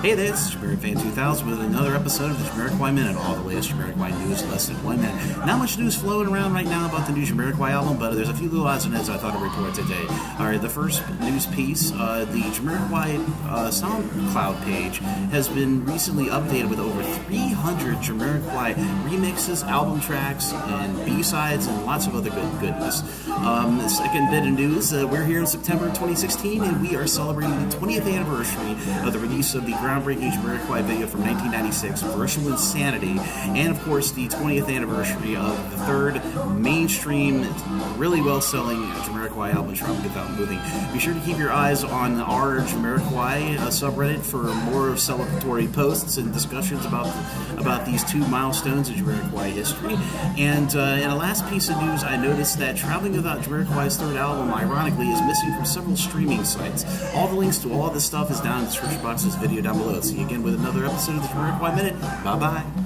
Hey there, this is JamiroFan2000 with another episode of the Jamiroquai Minute, all the latest Jamiroquai news less than one minute. Not much news floating around right now about the new Jamiroquai album, but there's a few little odds and ends I thought I'd report today. Alright, the first news piece, uh, the Jamiroquai uh, SoundCloud page has been recently updated with over 300 Jamiroquai remixes, album tracks, and B-sides, and lots of other good goodness. Um, the second bit of news, uh, we're here in September 2016, and we are celebrating the 20th anniversary of the release of the groundbreaking Jamiroquai video from 1996, Virtual Insanity, and of course the 20th anniversary of the third mainstream, really well selling Jamiroquai album, Travelling Without Moving. Be sure to keep your eyes on our Jamiroquai uh, subreddit for more celebratory posts and discussions about about these two milestones in Jamiroquai history. And uh, in a last piece of news, I noticed that Traveling Without Jamiroquai's third album, ironically, is missing from several streaming sites. All the links to all of this stuff is down in the description box of this video down below. See you again with another episode of the Jamiroquai Minute. Bye bye.